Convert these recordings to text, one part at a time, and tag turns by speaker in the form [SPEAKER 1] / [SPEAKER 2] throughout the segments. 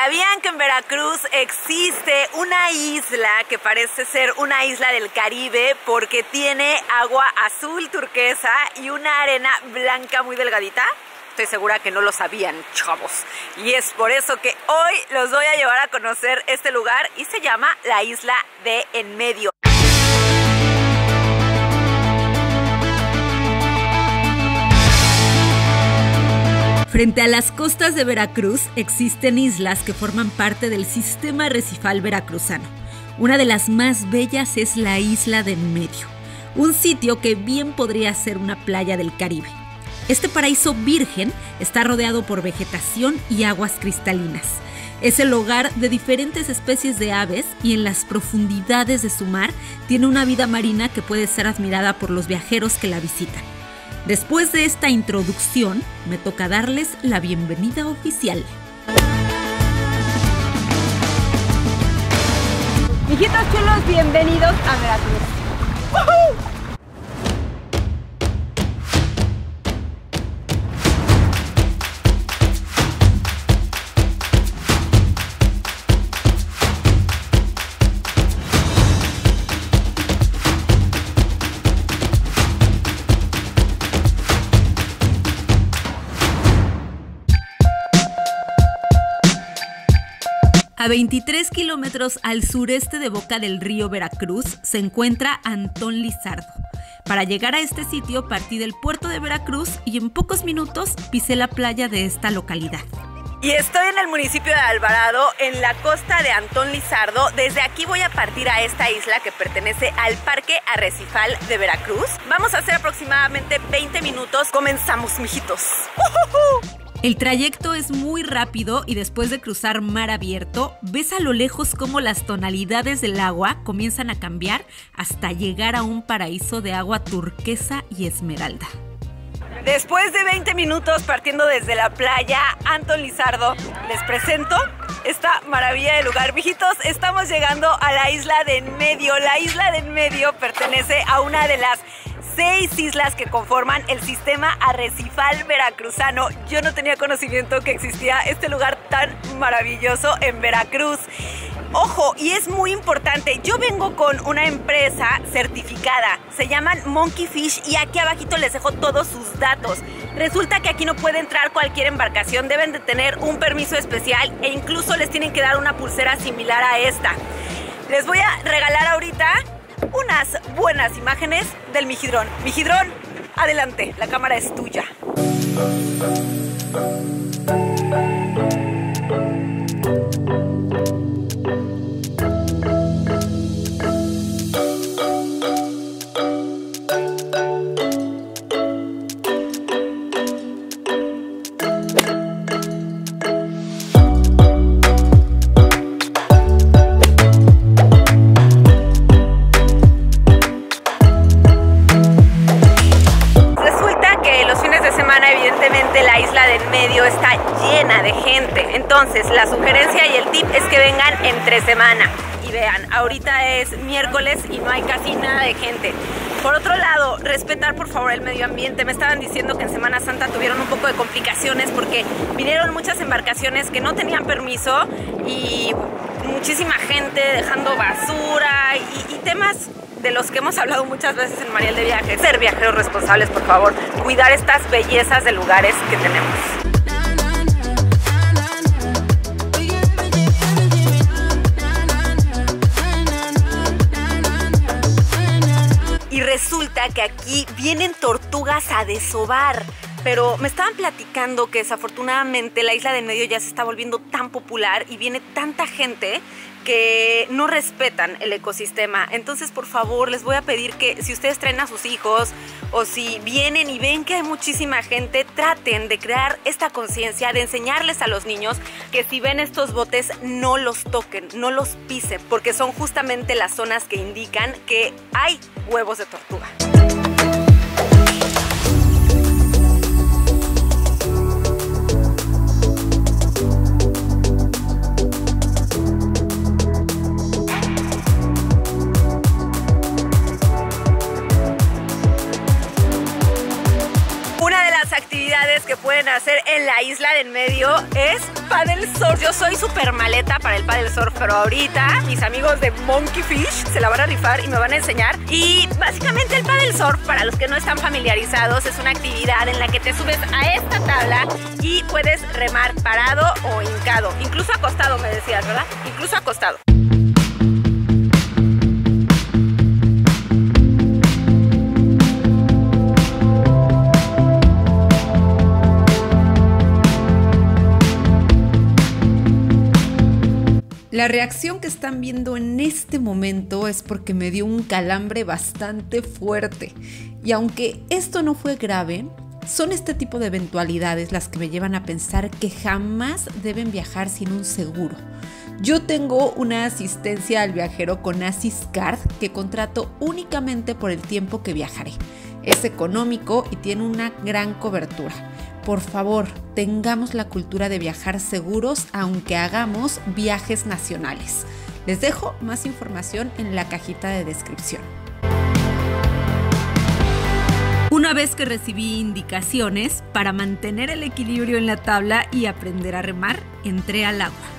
[SPEAKER 1] ¿Sabían que en Veracruz existe una isla que parece ser una isla del Caribe porque tiene agua azul turquesa y una arena blanca muy delgadita? Estoy segura que no lo sabían, chavos. Y es por eso que hoy los voy a llevar a conocer este lugar y se llama la isla de En Medio. Frente a las costas de Veracruz existen islas que forman parte del sistema arrecifal veracruzano. Una de las más bellas es la isla de Medio, un sitio que bien podría ser una playa del Caribe. Este paraíso virgen está rodeado por vegetación y aguas cristalinas. Es el hogar de diferentes especies de aves y en las profundidades de su mar tiene una vida marina que puede ser admirada por los viajeros que la visitan. Después de esta introducción, me toca darles la bienvenida oficial. Hijitos chulos, bienvenidos a Veracruz. A 23 kilómetros al sureste de Boca del Río Veracruz se encuentra Antón Lizardo. Para llegar a este sitio partí del puerto de Veracruz y en pocos minutos pisé la playa de esta localidad. Y estoy en el municipio de Alvarado, en la costa de Antón Lizardo. Desde aquí voy a partir a esta isla que pertenece al Parque Arrecifal de Veracruz. Vamos a hacer aproximadamente 20 minutos. Comenzamos, mijitos. El trayecto es muy rápido y después de cruzar mar abierto, ves a lo lejos cómo las tonalidades del agua comienzan a cambiar hasta llegar a un paraíso de agua turquesa y esmeralda. Después de 20 minutos partiendo desde la playa Anton Lizardo, les presento esta maravilla de lugar. Viejitos, estamos llegando a la isla de en medio. La isla de en medio pertenece a una de las seis islas que conforman el sistema arrecifal veracruzano. Yo no tenía conocimiento que existía este lugar tan maravilloso en Veracruz. Ojo, y es muy importante, yo vengo con una empresa certificada, se llaman Monkey Fish y aquí abajito les dejo todos sus datos. Resulta que aquí no puede entrar cualquier embarcación, deben de tener un permiso especial e incluso les tienen que dar una pulsera similar a esta. Les voy a regalar ahorita unas buenas imágenes del Mijidrón. Mijidrón, adelante, la cámara es tuya. Vean, ahorita es miércoles y no hay casi nada de gente. Por otro lado, respetar por favor el medio ambiente. Me estaban diciendo que en Semana Santa tuvieron un poco de complicaciones porque vinieron muchas embarcaciones que no tenían permiso y muchísima gente dejando basura y, temas de los que hemos hablado muchas veces en Mariel de Viajes. Ser viajeros responsables, por favor. Cuidar estas bellezas de lugares que tenemos. Que aquí vienen tortugas a desovar. Pero me estaban platicando que desafortunadamente la isla del medio ya se está volviendo tan popular y viene tanta gente que no respetan el ecosistema. Entonces, por favor, les voy a pedir que si ustedes traen a sus hijos o si vienen y ven que hay muchísima gente, traten de crear esta conciencia, de enseñarles a los niños que si ven estos botes no los toquen, no los pisen, porque son justamente las zonas que indican que hay huevos de tortuga. Pueden hacer en la isla del medio es paddle surf. Yo soy súper maleta para el paddle surf, pero ahorita mis amigos de Monkey Fish se la van a rifar y me van a enseñar. Y básicamente el paddle surf, para los que no están familiarizados, es una actividad en la que te subes a esta tabla y puedes remar parado o hincado. Incluso acostado, me decías, ¿verdad? Incluso acostado. La reacción que están viendo en este momento es porque me dio un calambre bastante fuerte. Y aunque esto no fue grave, son este tipo de eventualidades las que me llevan a pensar que jamás deben viajar sin un seguro. Yo tengo una asistencia al viajero con Card que contrato únicamente por el tiempo que viajaré. Es económico y tiene una gran cobertura por favor, tengamos la cultura de viajar seguros aunque hagamos viajes nacionales. Les dejo más información en la cajita de descripción. Una vez que recibí indicaciones para mantener el equilibrio en la tabla y aprender a remar, entré al agua.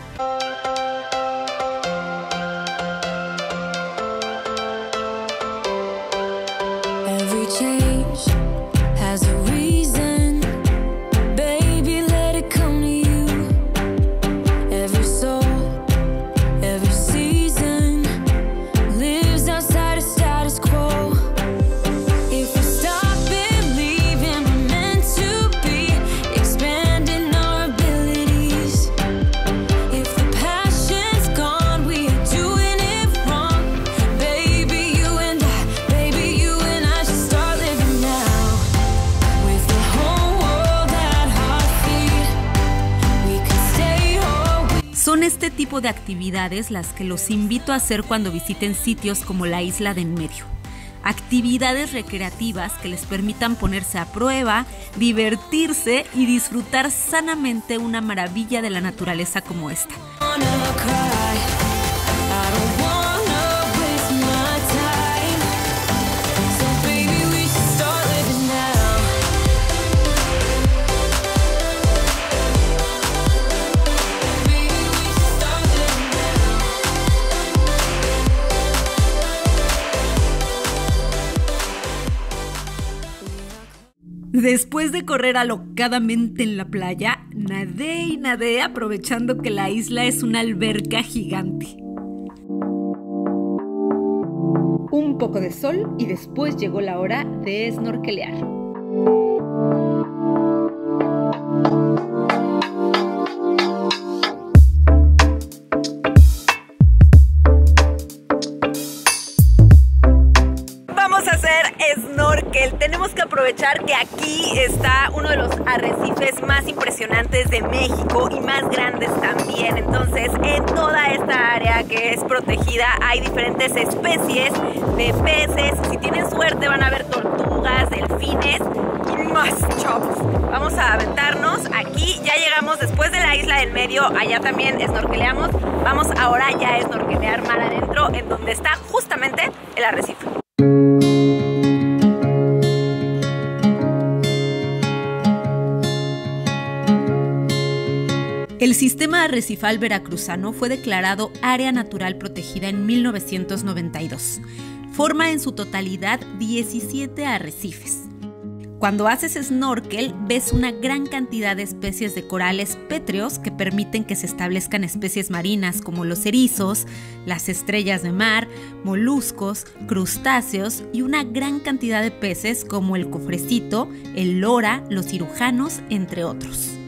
[SPEAKER 1] De actividades las que los invito a hacer cuando visiten sitios como la isla de en medio. Actividades recreativas que les permitan ponerse a prueba, divertirse y disfrutar sanamente una maravilla de la naturaleza como esta. Después de correr alocadamente en la playa, nadé y nadé aprovechando que la isla es una alberca gigante. Un poco de sol y después llegó la hora de snorkelear. Que aquí está uno de los arrecifes más impresionantes de México y más grandes también. Entonces, en toda esta área que es protegida hay diferentes especies de peces. Si tienen suerte van a ver tortugas, delfines y más chavos. Vamos a aventarnos. Aquí ya llegamos después de la isla del medio. Allá también snorkeleamos. Vamos ahora ya a snorkelear mar adentro en donde está justamente el arrecife. Sistema arrecifal veracruzano fue declarado área natural protegida en 1992. Forma en su totalidad 17 arrecifes. Cuando haces snorkel ves una gran cantidad de especies de corales pétreos que permiten que se establezcan especies marinas como los erizos, las estrellas de mar, moluscos, crustáceos y una gran cantidad de peces como el cofrecito, el lora, los cirujanos, entre otros.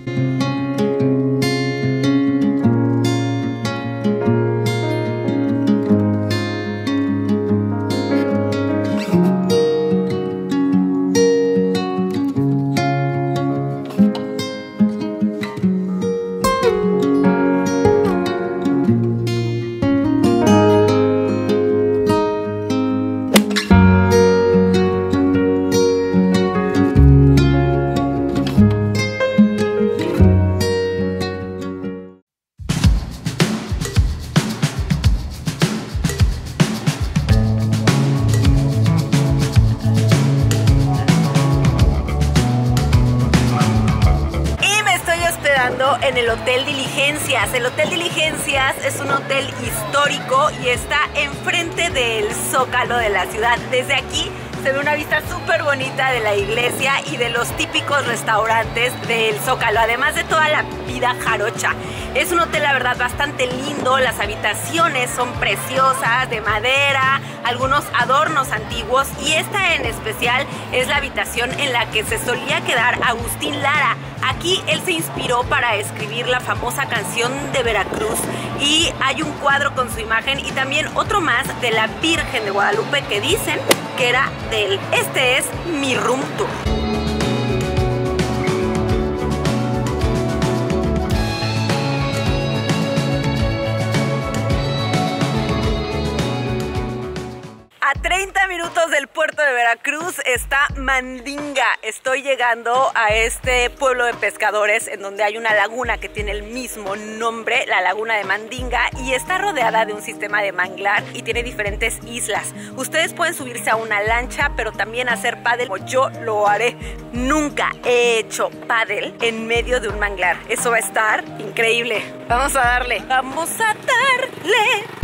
[SPEAKER 1] El Hotel Diligencias. El Hotel Diligencias es un hotel histórico y está enfrente del Zócalo de la ciudad. Desde aquí se ve una vista súper bonita de la iglesia y de los típicos restaurantes del Zócalo, además de toda la vida jarocha. Es un hotel, la verdad, bastante lindo. Las habitaciones son preciosas, de madera, algunos adornos antiguos. Y esta en especial es la habitación en la que se solía quedar Agustín Lara. Aquí él se inspiró para escribir la famosa canción de Veracruz. Y hay un cuadro con su imagen y también otro más de la Virgen de Guadalupe que dicen que era de él. Este es mi room tour. Veracruz está Mandinga. Estoy llegando a este pueblo de pescadores en donde hay una laguna que tiene el mismo nombre, la laguna de Mandinga, y está rodeada de un sistema de manglar y tiene diferentes islas. Ustedes pueden subirse a una lancha, pero también hacer paddle, como yo lo haré. Nunca he hecho paddle en medio de un manglar. Eso va a estar increíble. Vamos a darle. Vamos a darle.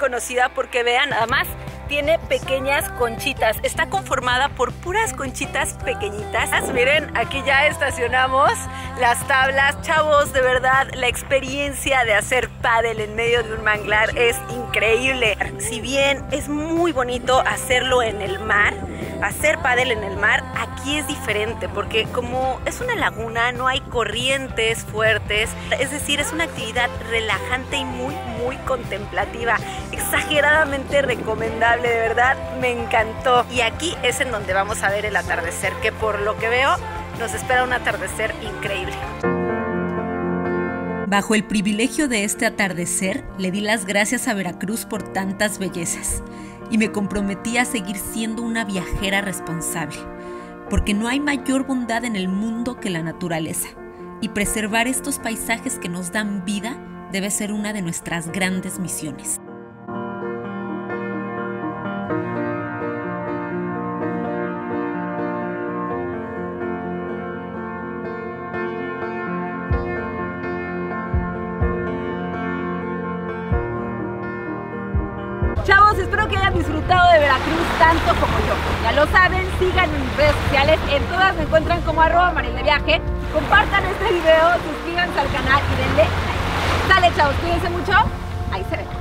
[SPEAKER 1] Conocida porque vean nada más tiene pequeñas conchitas. Está conformada por puras conchitas pequeñitas. Miren, aquí ya estacionamos las tablas. Chavos, de verdad, la experiencia de hacer paddle en medio de un manglar es increíble. Si bien es muy bonito hacerlo en el mar, hacer paddle en el mar es diferente porque como es una laguna no hay corrientes fuertes, es decir, es una actividad relajante y muy muy contemplativa, exageradamente recomendable, de verdad, me encantó. Y aquí es en donde vamos a ver el atardecer, que por lo que veo nos espera un atardecer increíble. Bajo el privilegio de este atardecer, le di las gracias a Veracruz por tantas bellezas y me comprometí a seguir siendo una viajera responsable, porque no hay mayor bondad en el mundo que la naturaleza, y preservar estos paisajes que nos dan vida debe ser una de nuestras grandes misiones. Chavos, espero que hayan disfrutado de Veracruz tanto como yo. Ya lo saben, sigan en mis redes sociales, en todas me encuentran como arroba de viaje. Compartan este video, suscríbanse al canal y denle like. Sale, chavos, cuídense mucho. Ahí se ven.